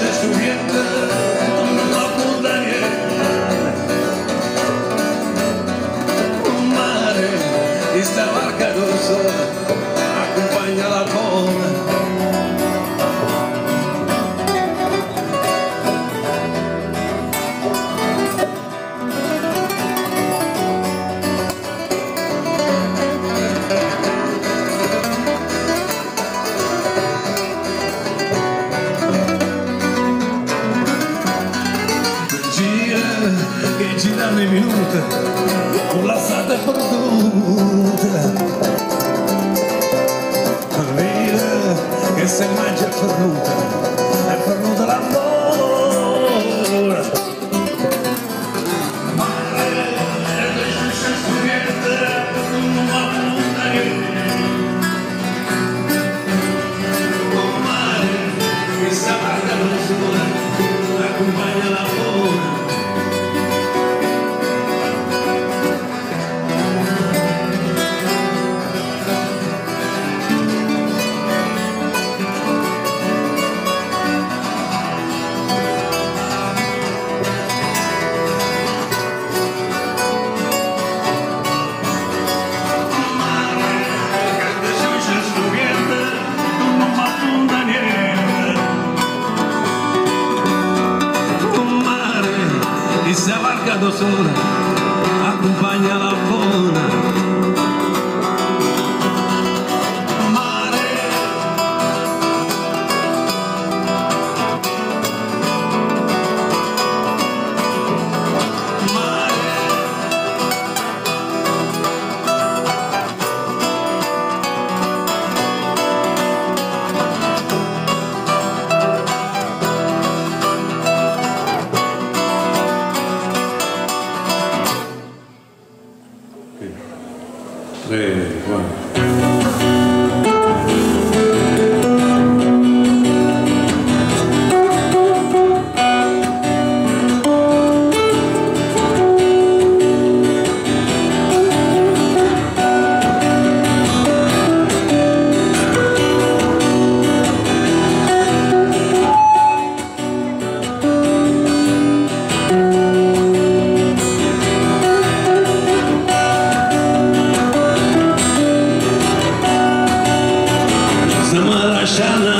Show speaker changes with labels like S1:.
S1: This is the che ci danno i minuti con collassata e perduta. Vita che se mangia perduta. Rosura 对，嗯 Hashanah.